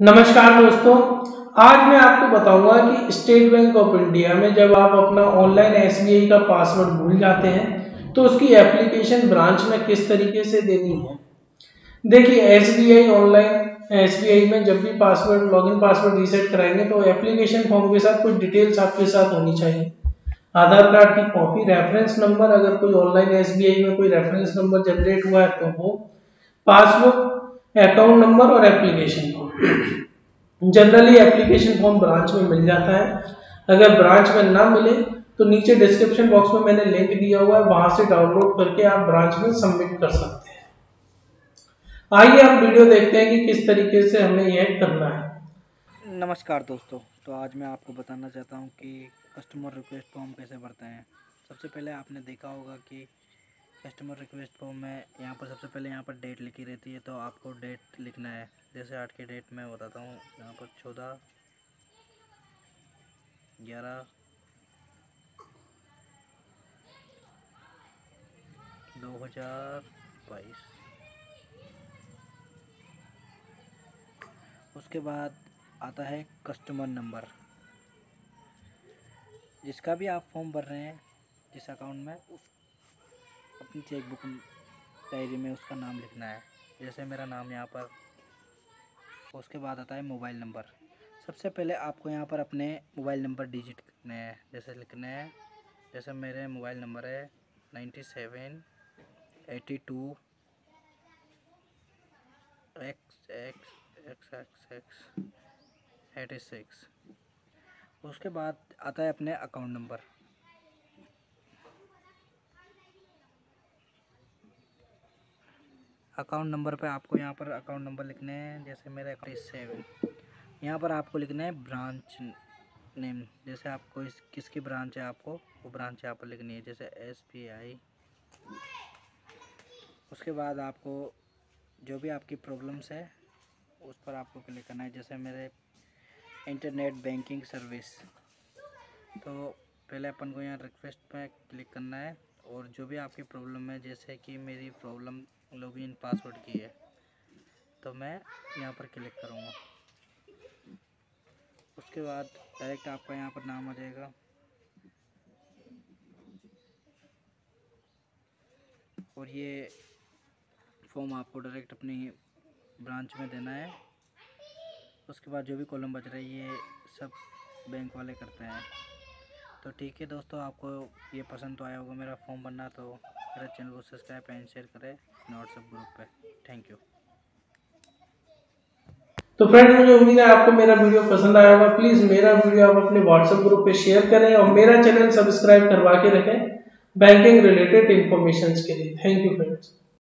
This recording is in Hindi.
नमस्कार दोस्तों, आज मैं आपको बताऊँगा कि स्टेट बैंक ऑफ़ इंडिया में जब आप अपना ऑनलाइन एसबीआई का पासवर्ड भूल जाते हैं तो उसकी एप्लीकेशन ब्रांच में किस तरीके से देनी है? देखिए, एसबीआई ऑनलाइन, एसबीआई में जब भी पासवर्ड, लॉगिन पासवर्ड रीसेट कराएँगे तो एप्लीकेशन फॉर्म के साथ कुछ डिटेल्स आपके साथ होनी चाहिए। आधार कार्ड की कॉपी, रेफरेंस नंबर, अगर कोई ऑनलाइन एसबीआई में कोई रेफरेंस नंबर जनरेट हुआ है तो वो पासबुक अकाउंट नंबर और application form generally application form branch में मिल जाता है। अगर ब्रांच में ना मिले तो नीचे डिस्क्रिप्शन बॉक्स में मैंने लिंक दिया हुआ है, वहाँ से डाउनलोड करके आप ब्रांच में सबमिट कर सकते हैं। आइए आप वीडियो देखते हैं कि किस तरीके से हमें यह करना है। नमस्कार दोस्तों तो आज मैं आपको बताना चाहता हूँ कि कस्टमर रिक्वेस्ट फॉर्म कैसे भरते हैं। सबसे पहले आपने देखा होगा कि कस्टमर रिक्वेस्ट फॉर्म में यहाँ पर सबसे पहले यहाँ पर डेट लिखी रहती है तो आपको डेट लिखना है। जैसे आज की डेट मैं बताता हूँ, यहाँ पर चौदह, ग्यारह, दो हज़ार बाईस। उसके बाद आता है कस्टमर नंबर जिसका भी आप फॉर्म भर रहे हैं, जिस अकाउंट में उस अपनी चेकबुक डायरी में उसका नाम लिखना है। जैसे मेरा नाम यहाँ पर, उसके बाद आता है मोबाइल नंबर। सबसे पहले आपको यहाँ पर अपने मोबाइल नंबर डिजिट करने हैं। जैसे लिखने हैं, जैसे मेरे मोबाइल नंबर है ninety seven eighty two X X X X X, eighty six. उसके बाद आता है अपने अकाउंट नंबर। अकाउंट नंबर पे आपको यहाँ पर अकाउंट नंबर लिखने हैं, जैसे मेरा सेवन यहाँ पर आपको लिखना है ब्रांच नेम जैसे आपको इस, किसकी ब्रांच है आपको, वो ब्रांच यहाँ पर लिखनी है, जैसे एस उसके बाद आपको जो भी आपकी प्रॉब्लम्स है, उस पर आपको क्लिक करना है, जैसे मेरे इंटरनेट बैंकिंग सर्विस तो पहले अपन को यहाँ रिक्वेस्ट पे क्लिक करना है, और जो भी आपकी प्रॉब्लम है, जैसे कि मेरी प्रॉब्लम लॉगिन पासवर्ड की है। तो मैं यहाँ पर क्लिक करूँगा। उसके बाद डायरेक्ट आपका यहाँ पर नाम आ जाएगा। और ये फॉर्म आपको डायरेक्ट अपनी ब्रांच में देना है। उसके बाद जो भी कॉलम बच रहा है, ये सब बैंक वाले करते हैं। तो ठीक है दोस्तों, आपको ये पसंद तो आया होगा मेरा फॉर्म बनना तो मेरा चैनल को सब्सक्राइब एंड शेयर करें व्हाट्सएप ग्रुप पे। थैंक यू तो फ्रेंड मुझे उम्मीद है आपको मेरा वीडियो पसंद आया होगा। प्लीज़ मेरा वीडियो आप अपने व्हाट्सएप ग्रुप पे शेयर करें और मेरा चैनल सब्सक्राइब करवा के रखें। बैंकिंग रिलेटेड इंफॉर्मेशन के लिए। Thank you friends